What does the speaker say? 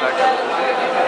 なんか